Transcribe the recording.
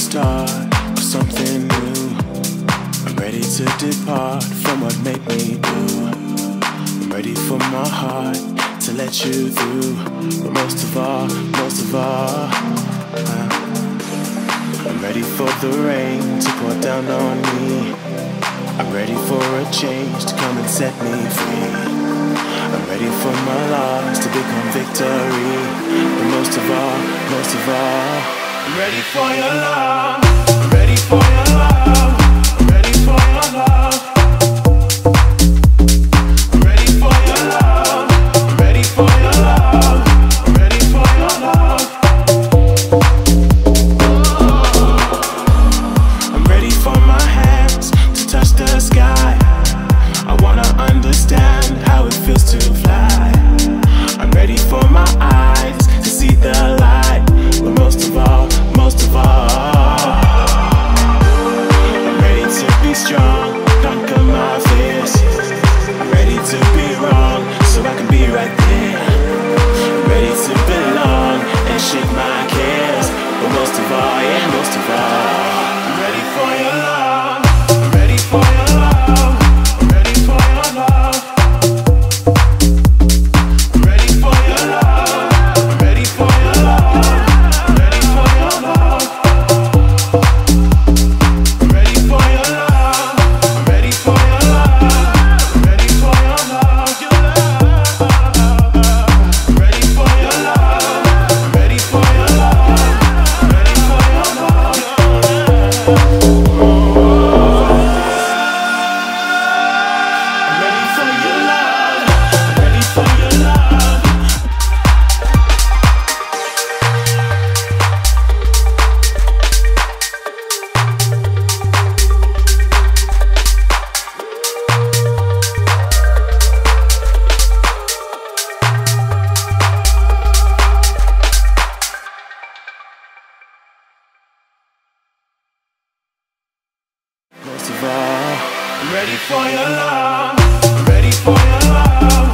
start of something new. I'm ready to depart from what made me do. I'm ready for my heart to let you through. But most of all, most of all, I'm ready for the rain to pour down on me. I'm ready for a change to come and set me free. I'm ready for my loss to become victory. But most of all, most of all. Ready for your love. I'm ready for your love. ready for your love. Ready for your love.